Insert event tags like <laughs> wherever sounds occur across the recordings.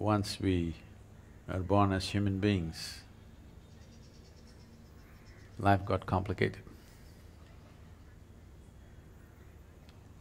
once we are born as human beings, life got complicated.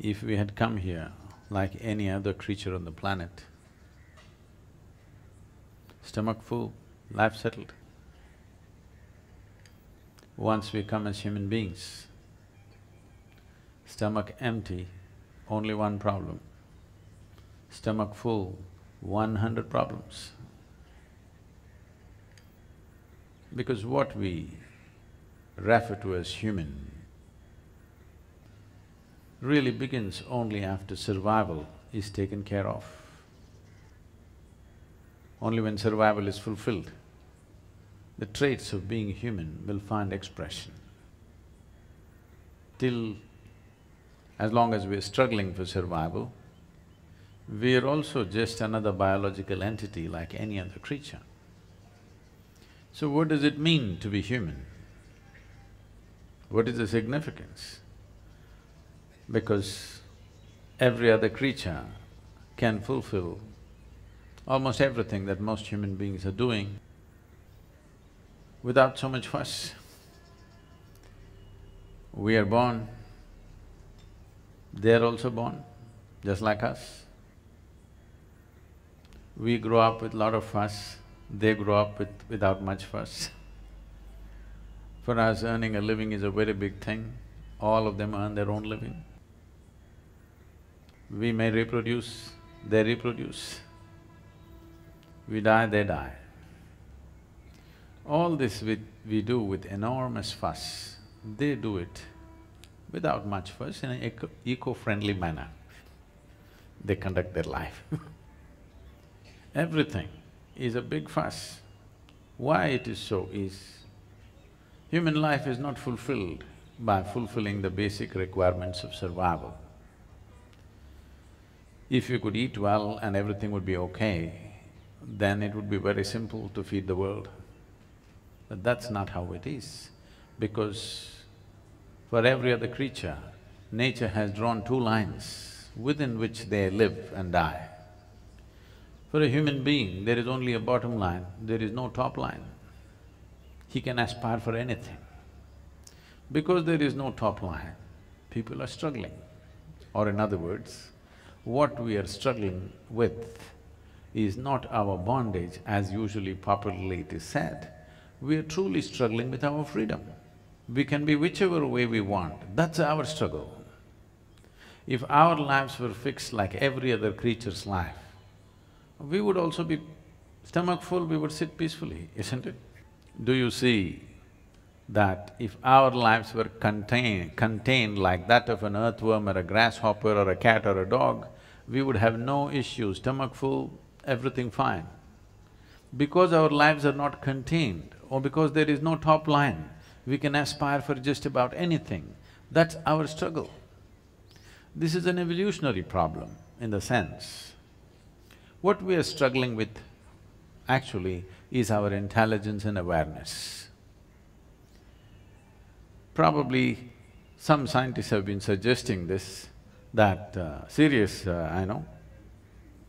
If we had come here like any other creature on the planet, stomach full, life settled. Once we come as human beings, stomach empty, only one problem. Stomach full, one hundred problems. Because what we refer to as human really begins only after survival is taken care of. Only when survival is fulfilled, the traits of being human will find expression. Till as long as we're struggling for survival, we are also just another biological entity like any other creature. So what does it mean to be human? What is the significance? Because every other creature can fulfill almost everything that most human beings are doing without so much fuss. We are born, they're also born, just like us. We grow up with lot of fuss, they grow up with… without much fuss. <laughs> For us, earning a living is a very big thing, all of them earn their own living. We may reproduce, they reproduce. We die, they die. All this we, we do with enormous fuss, they do it without much fuss in an eco eco-friendly manner. They conduct their life <laughs> Everything is a big fuss. Why it is so is, human life is not fulfilled by fulfilling the basic requirements of survival. If you could eat well and everything would be okay, then it would be very simple to feed the world. But that's not how it is, because for every other creature, nature has drawn two lines within which they live and die. For a human being, there is only a bottom line, there is no top line. He can aspire for anything. Because there is no top line, people are struggling. Or in other words, what we are struggling with is not our bondage as usually popularly it is said. We are truly struggling with our freedom. We can be whichever way we want, that's our struggle. If our lives were fixed like every other creature's life, we would also be stomach full, we would sit peacefully, isn't it? Do you see that if our lives were contained, contained like that of an earthworm or a grasshopper or a cat or a dog, we would have no issues, stomach full, everything fine. Because our lives are not contained or because there is no top line, we can aspire for just about anything. That's our struggle. This is an evolutionary problem in the sense what we are struggling with actually is our intelligence and awareness. Probably some scientists have been suggesting this, that uh, serious, uh, I know,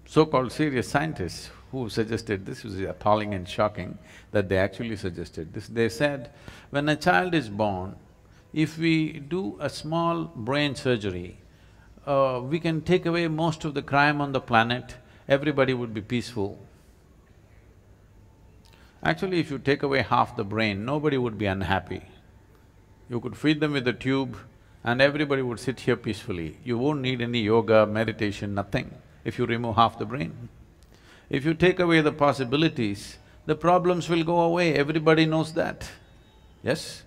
so-called serious scientists who suggested this was appalling and shocking that they actually suggested this. They said, when a child is born, if we do a small brain surgery, uh, we can take away most of the crime on the planet everybody would be peaceful. Actually, if you take away half the brain, nobody would be unhappy. You could feed them with a tube and everybody would sit here peacefully. You won't need any yoga, meditation, nothing, if you remove half the brain. If you take away the possibilities, the problems will go away, everybody knows that, yes?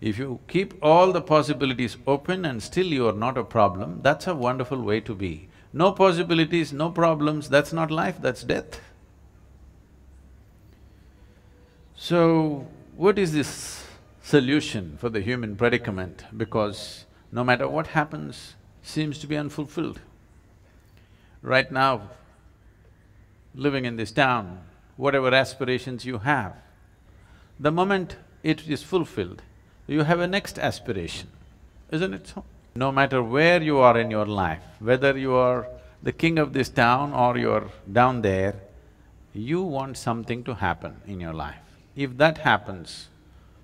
If you keep all the possibilities open and still you are not a problem, that's a wonderful way to be. No possibilities, no problems, that's not life, that's death. So, what is this solution for the human predicament? Because no matter what happens, seems to be unfulfilled. Right now, living in this town, whatever aspirations you have, the moment it is fulfilled, you have a next aspiration, isn't it so? No matter where you are in your life, whether you are the king of this town or you're down there, you want something to happen in your life. If that happens,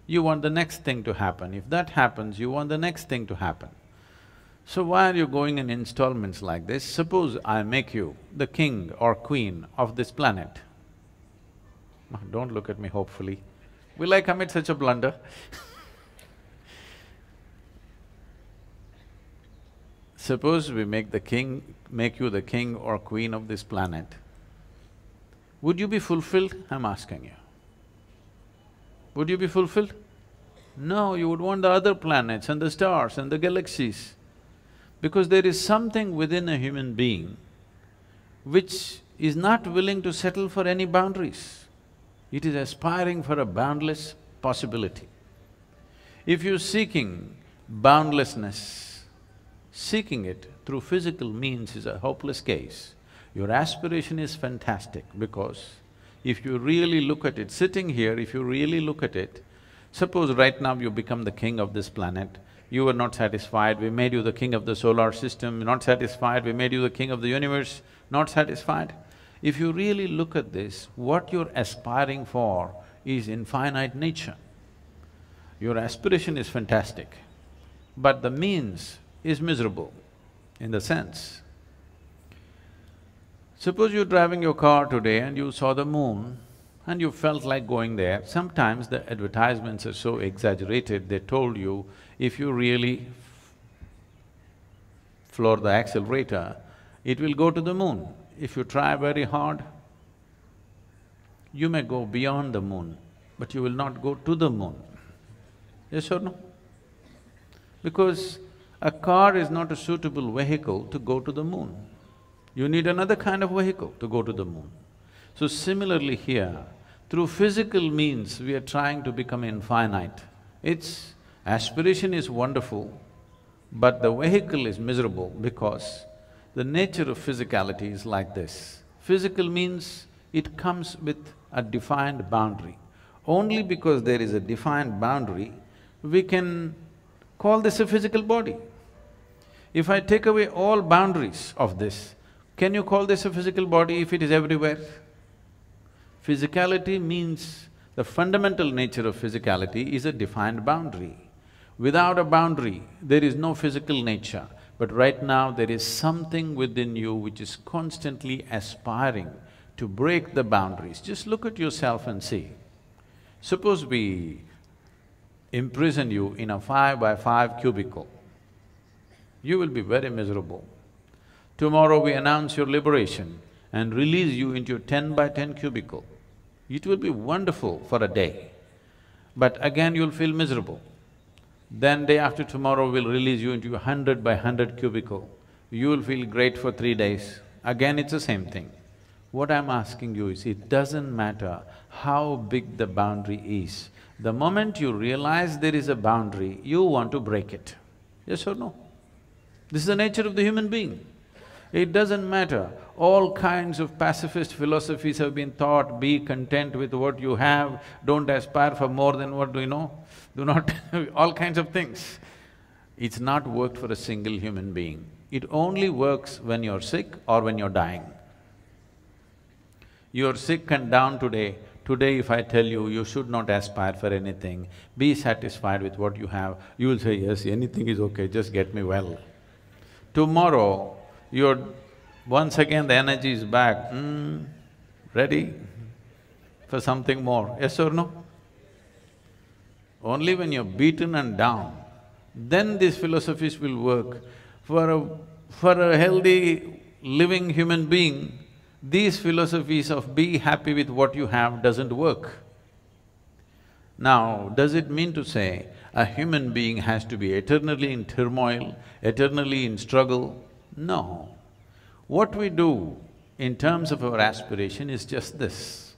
you want the next thing to happen. If that happens, you want the next thing to happen. So why are you going in installments like this? Suppose I make you the king or queen of this planet. Don't look at me hopefully. Will I commit such a blunder? <laughs> Suppose we make the king… make you the king or queen of this planet. Would you be fulfilled? I'm asking you. Would you be fulfilled? No, you would want the other planets and the stars and the galaxies. Because there is something within a human being which is not willing to settle for any boundaries. It is aspiring for a boundless possibility. If you're seeking boundlessness, seeking it through physical means is a hopeless case. Your aspiration is fantastic because if you really look at it, sitting here, if you really look at it, suppose right now you become the king of this planet, you were not satisfied, we made you the king of the solar system, not satisfied, we made you the king of the universe, not satisfied. If you really look at this, what you're aspiring for is infinite nature. Your aspiration is fantastic, but the means is miserable in the sense. Suppose you're driving your car today and you saw the moon and you felt like going there, sometimes the advertisements are so exaggerated, they told you if you really floor the accelerator, it will go to the moon. If you try very hard, you may go beyond the moon, but you will not go to the moon. Yes or no? Because a car is not a suitable vehicle to go to the moon. You need another kind of vehicle to go to the moon. So similarly here, through physical means, we are trying to become infinite. Its aspiration is wonderful, but the vehicle is miserable because the nature of physicality is like this. Physical means it comes with a defined boundary. Only because there is a defined boundary, we can call this a physical body. If I take away all boundaries of this, can you call this a physical body if it is everywhere? Physicality means the fundamental nature of physicality is a defined boundary. Without a boundary, there is no physical nature. But right now, there is something within you which is constantly aspiring to break the boundaries. Just look at yourself and see. Suppose we imprison you in a five by five cubicle, you will be very miserable. Tomorrow we announce your liberation and release you into a ten by ten cubicle. It will be wonderful for a day, but again you'll feel miserable. Then day after tomorrow we'll release you into a hundred by hundred cubicle. You'll feel great for three days, again it's the same thing. What I'm asking you is, it doesn't matter how big the boundary is. The moment you realize there is a boundary, you want to break it. Yes or no? This is the nature of the human being. It doesn't matter, all kinds of pacifist philosophies have been taught, be content with what you have, don't aspire for more than what do you know, do not <laughs> all kinds of things. It's not worked for a single human being. It only works when you're sick or when you're dying. You're sick and down today, today if I tell you, you should not aspire for anything, be satisfied with what you have, you will say, yes, anything is okay, just get me well. Tomorrow, you're… once again the energy is back, hmm, ready for something more, yes or no? Only when you're beaten and down, then these philosophies will work. For a… for a healthy, living human being, these philosophies of be happy with what you have doesn't work. Now, does it mean to say a human being has to be eternally in turmoil, eternally in struggle? No. What we do in terms of our aspiration is just this.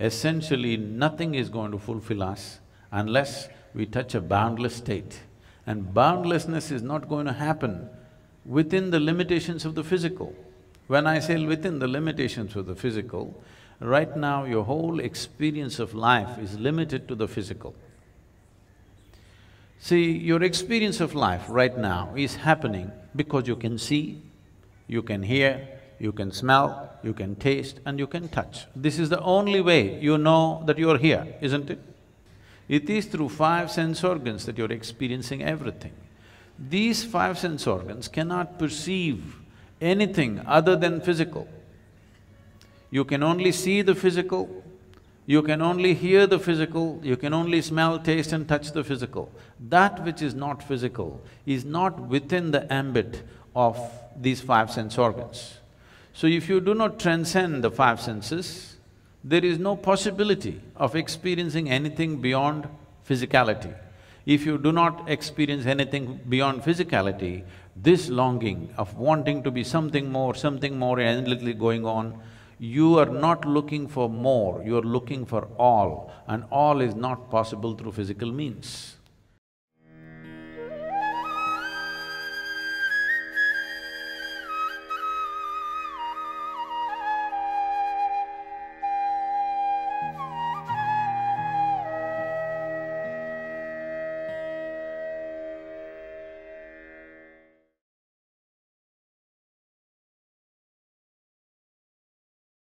Essentially, nothing is going to fulfill us unless we touch a boundless state. And boundlessness is not going to happen within the limitations of the physical. When I say within the limitations of the physical, right now your whole experience of life is limited to the physical. See, your experience of life right now is happening because you can see, you can hear, you can smell, you can taste and you can touch. This is the only way you know that you're here, isn't it? It is through five sense organs that you're experiencing everything. These five sense organs cannot perceive anything other than physical. You can only see the physical, you can only hear the physical, you can only smell, taste and touch the physical. That which is not physical is not within the ambit of these five sense organs. So if you do not transcend the five senses, there is no possibility of experiencing anything beyond physicality. If you do not experience anything beyond physicality, this longing of wanting to be something more, something more endlessly going on, you are not looking for more, you are looking for all, and all is not possible through physical means.